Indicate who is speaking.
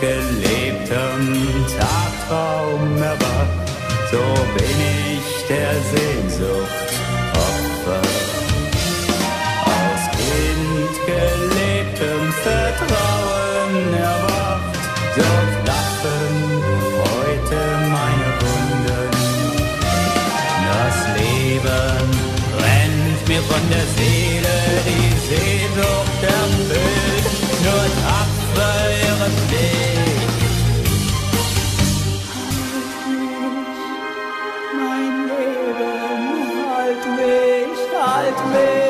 Speaker 1: gelebtem Tagtraum erwacht, so bin ich der Sehnsucht Opfer. Aus Kind gelebtem Vertrauen erwacht, so klaffen heute meine Wunden. Das Leben rennt mir von der halt mich.